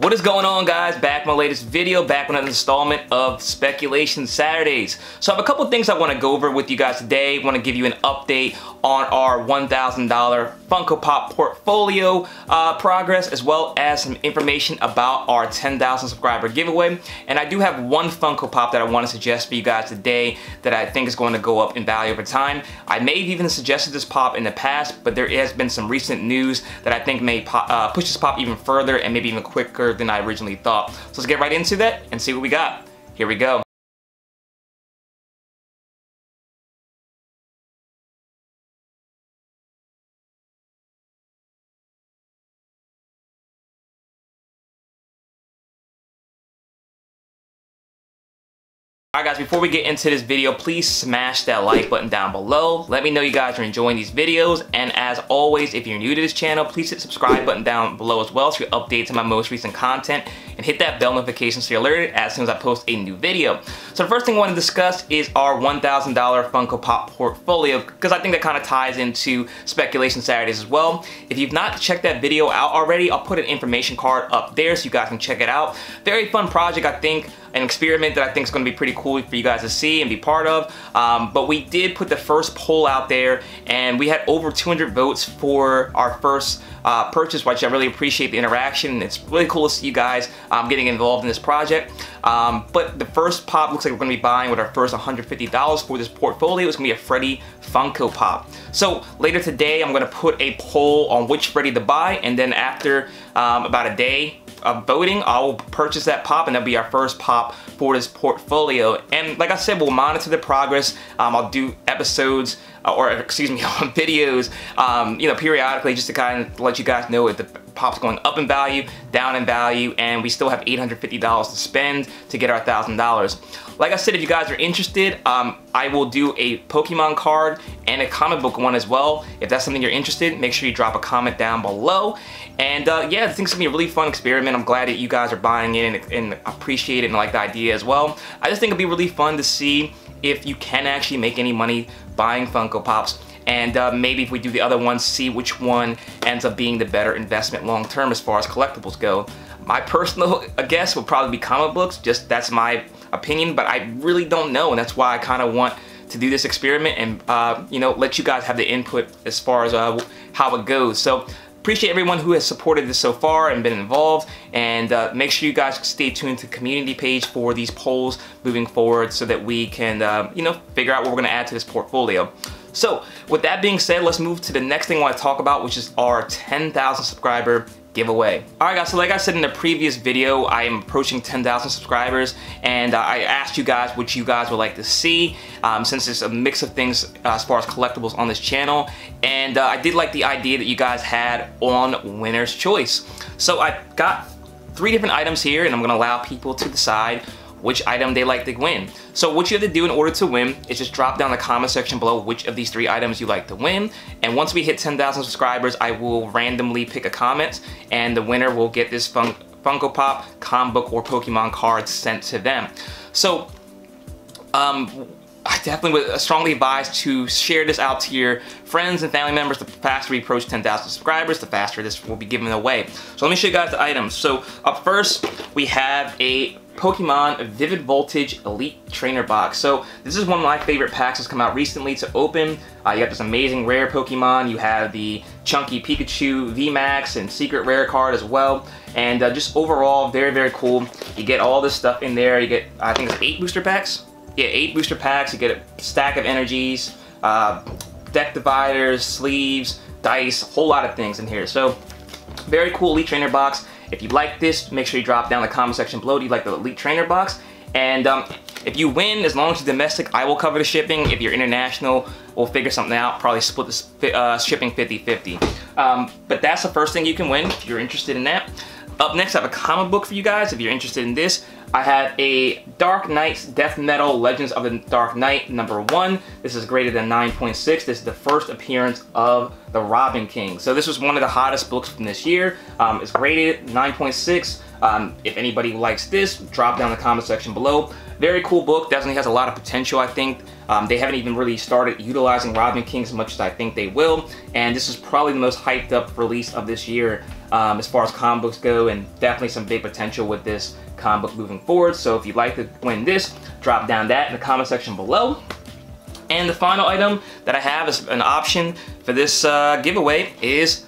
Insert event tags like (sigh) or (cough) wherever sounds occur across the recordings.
What is going on guys? Back my latest video, back with another installment of Speculation Saturdays. So I have a couple things I want to go over with you guys today. Want to give you an update on our $1,000 Funko Pop portfolio uh, progress as well as some information about our 10,000 subscriber giveaway. And I do have one Funko Pop that I want to suggest for you guys today that I think is going to go up in value over time. I may have even suggested this pop in the past, but there has been some recent news that I think may uh, push this pop even further and maybe even quicker than I originally thought. So let's get right into that and see what we got. Here we go. Alright guys, before we get into this video, please smash that like button down below. Let me know you guys are enjoying these videos. And as always, if you're new to this channel, please hit subscribe button down below as well so you updates to my most recent content. And hit that bell notification so you're alerted as soon as I post a new video. So the first thing I want to discuss is our $1,000 Funko Pop portfolio because I think that kind of ties into Speculation Saturdays as well. If you've not checked that video out already, I'll put an information card up there so you guys can check it out. Very fun project, I think an experiment that I think is going to be pretty cool for you guys to see and be part of. Um, but we did put the first poll out there and we had over 200 votes for our first uh, purchase, which I really appreciate the interaction. It's really cool to see you guys um, getting involved in this project. Um, but the first pop looks like we're going to be buying with our first $150 for this portfolio. It's going to be a Freddy Funko Pop. So later today, I'm going to put a poll on which Freddy to buy, and then after um, about a day of voting, I'll purchase that pop, and that'll be our first pop for this portfolio. And like I said, we'll monitor the progress. Um, I'll do episodes uh, or (laughs) excuse me, (laughs) videos, um, you know, periodically just to kind of let you guys know if the pop's going up in value, down in value, and we still have $850 to spend to get our $1,000. Like I said, if you guys are interested, um, I will do a Pokemon card and a comic book one as well. If that's something you're interested, make sure you drop a comment down below. And uh, yeah, this thing's gonna be a really fun experiment. I'm glad that you guys are buying it and, and appreciate it and like the idea as well. I just think it'll be really fun to see if you can actually make any money buying Funko Pops and uh, maybe if we do the other ones, see which one ends up being the better investment long term as far as collectibles go. My personal (laughs) guess would probably be comic books, just that's my opinion, but I really don't know, and that's why I kind of want to do this experiment and uh, you know let you guys have the input as far as uh, how it goes. So Appreciate everyone who has supported this so far and been involved and uh, make sure you guys stay tuned to community page for these polls moving forward so that we can uh, you know figure out what we're going to add to this portfolio. So with that being said, let's move to the next thing I want to talk about which is our 10,000 subscriber giveaway. Alright guys, so like I said in the previous video, I am approaching 10,000 subscribers and uh, I asked you guys what you guys would like to see um, since it's a mix of things uh, as far as collectibles on this channel and uh, I did like the idea that you guys had on winner's choice. So I got three different items here and I'm to allow people to decide which item they like to win. So what you have to do in order to win is just drop down the comment section below which of these three items you like to win. And once we hit 10,000 subscribers, I will randomly pick a comment and the winner will get this fun Funko Pop, comic book, or Pokemon cards sent to them. So, um, I definitely would strongly advise to share this out to your friends and family members. The faster we approach 10,000 subscribers, the faster this will be given away. So let me show you guys the items. So up first, we have a Pokemon Vivid Voltage Elite Trainer Box. So this is one of my favorite packs that's come out recently to open. Uh, you have this amazing rare Pokemon. You have the chunky Pikachu VMAX and secret rare card as well. And uh, just overall, very, very cool. You get all this stuff in there. You get, I think it's eight booster packs. Yeah, eight booster packs. You get a stack of energies, uh, deck dividers, sleeves, dice, a whole lot of things in here. So very cool Elite Trainer box. If you like this, make sure you drop down in the comment section below. Do you like the Elite Trainer box? And um, if you win, as long as you're domestic, I will cover the shipping. If you're international, we'll figure something out. Probably split the uh, shipping 50-50. Um, but that's the first thing you can win if you're interested in that. Up next, I have a comic book for you guys if you're interested in this. I have a Dark Nights Death Metal Legends of the Dark Knight number one. This is graded at 9.6. This is the first appearance of the Robin King. So this was one of the hottest books from this year. Um, it's graded 9.6. Um, if anybody likes this, drop down in the comment section below. Very cool book, definitely has a lot of potential, I think. Um, they haven't even really started utilizing Robin King as much as I think they will, and this is probably the most hyped up release of this year um, as far as comic books go and definitely some big potential with this comic book moving forward. So if you'd like to win this, drop down that in the comment section below. And the final item that I have as an option for this uh, giveaway is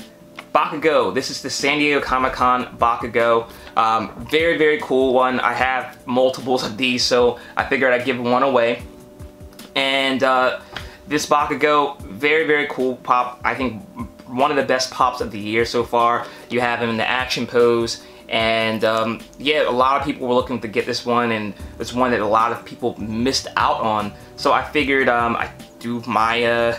Bakugo. This is the San Diego Comic-Con Bakugo. Um, very, very cool one. I have multiples of these, so I figured I'd give one away. And uh, this Bakugo, very, very cool pop. I think one of the best pops of the year so far. You have him in the action pose. And um, yeah, a lot of people were looking to get this one and it's one that a lot of people missed out on. So I figured um, I do my, uh,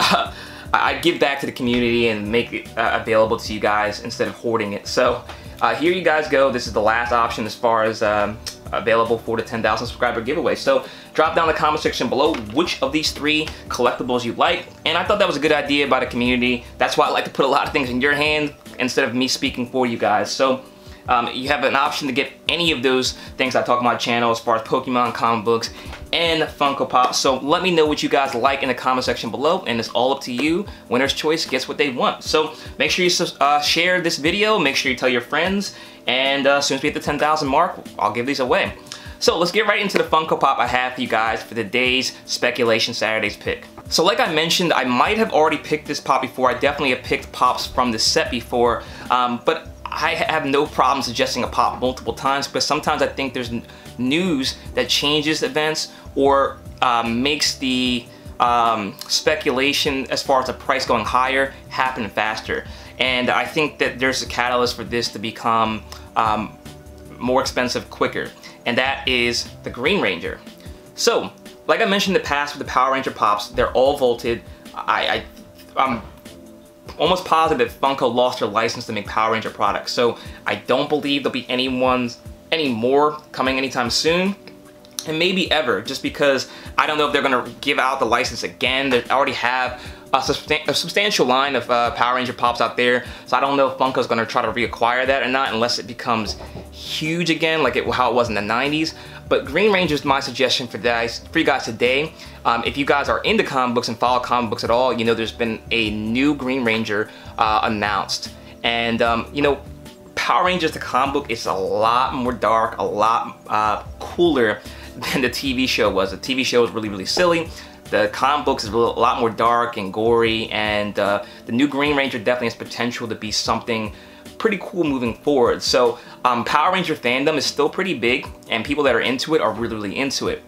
(laughs) I give back to the community and make it uh, available to you guys instead of hoarding it. So uh, here you guys go. This is the last option as far as um, available for the 10,000 subscriber giveaway. So drop down the comment section below which of these three collectibles you like. And I thought that was a good idea by the community. That's why I like to put a lot of things in your hand instead of me speaking for you guys. So um, you have an option to get any of those things I talk on my channel as far as Pokemon comic books and Funko Pop. So let me know what you guys like in the comment section below and it's all up to you. Winner's choice gets what they want. So make sure you uh, share this video, make sure you tell your friends, and uh, as soon as we hit the 10,000 mark, I'll give these away. So let's get right into the Funko Pop I have for you guys for the day's Speculation Saturdays pick. So like I mentioned, I might have already picked this pop before. I definitely have picked pops from the set before, um, but I have no problem suggesting a pop multiple times because sometimes I think there's news that changes events or um, makes the um, speculation as far as the price going higher happen faster. And I think that there's a catalyst for this to become um, more expensive quicker. And that is the Green Ranger. So, like I mentioned in the past with the Power Ranger Pops, they're all vaulted. I, I, I'm almost positive Funko lost their license to make Power Ranger products. So I don't believe there'll be anyone's any more coming anytime soon and maybe ever just because I don't know if they're gonna give out the license again. They already have a, substan a substantial line of uh, Power Ranger Pops out there, so I don't know if Funko's gonna try to reacquire that or not unless it becomes huge again like it, how it was in the 90s. But Green Ranger is my suggestion for guys, for you guys today. Um, if you guys are into comic books and follow comic books at all, you know there's been a new Green Ranger uh, announced. And um, you know, Power Rangers the comic book is a lot more dark, a lot uh, cooler (laughs) than the TV show was. The TV show was really, really silly. The comic books is a, lot more dark and gory, and uh, the new Green Ranger definitely has potential to be something pretty cool moving forward. So um, Power Ranger fandom is still pretty big, and people that are into it are really, really into it.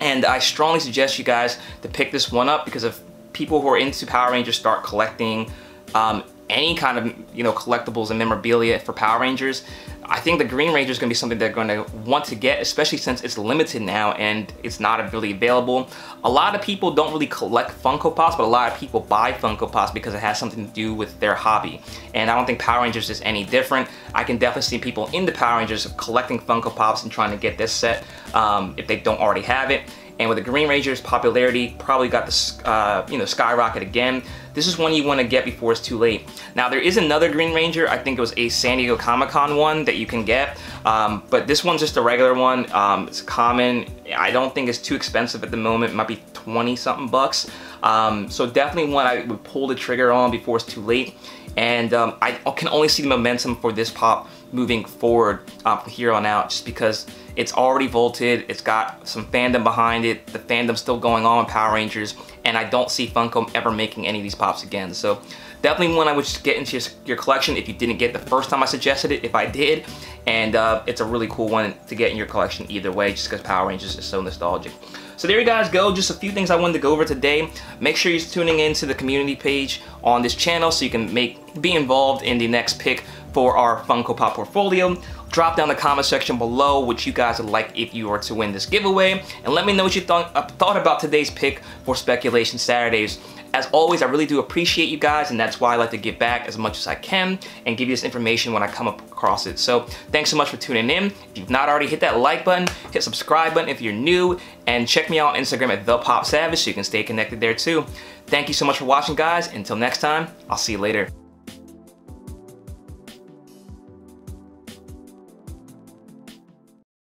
And I strongly suggest you guys to pick this one up because if people who are into Power Rangers start collecting um, any kind of you know collectibles and memorabilia for Power Rangers, I think the Green Ranger is going to be something they're going to want to get, especially since it's limited now and it's not really available. A lot of people don't really collect Funko Pops, but a lot of people buy Funko Pops because it has something to do with their hobby. And I don't think Power Rangers is any different. I can definitely see people in the Power Rangers collecting Funko Pops and trying to get this set um, if they don't already have it. And with the Green Ranger's popularity probably got the uh, you know skyrocket again. This is one you want to get before it's too late. Now there is another Green Ranger. I think it was a San Diego Comic Con one that you can get. Um, but this one's just a regular one. Um, it's common. I don't think it's too expensive at the moment. It might be 20 something bucks. Um, so definitely one I would pull the trigger on before it's too late. And um, I can only see the momentum for this pop moving forward uh, from here on out just because it's already vaulted, it's got some fandom behind it, the fandom's still going on with Power Rangers, and I don't see Funko ever making any of these pops again. So definitely one I would get into your, your collection if you didn't get the first time I suggested it, if I did, and uh, it's a really cool one to get in your collection either way just because Power Rangers is so nostalgic. So there you guys go, just a few things I wanted to go over today. Make sure you're tuning into the community page on this channel so you can make be involved in the next pick for our Funko Pop portfolio. Drop down the comment section below what you guys would like if you were to win this giveaway. And let me know what you thought, uh, thought about today's pick for Speculation Saturdays. As always, I really do appreciate you guys, and that's why I like to give back as much as I can and give you this information when I come across it. So thanks so much for tuning in. If you've not already hit that like button, hit subscribe button if you're new, and check me out on Instagram at The Pop Savage so you can stay connected there too. Thank you so much for watching, guys. Until next time, I'll see you later.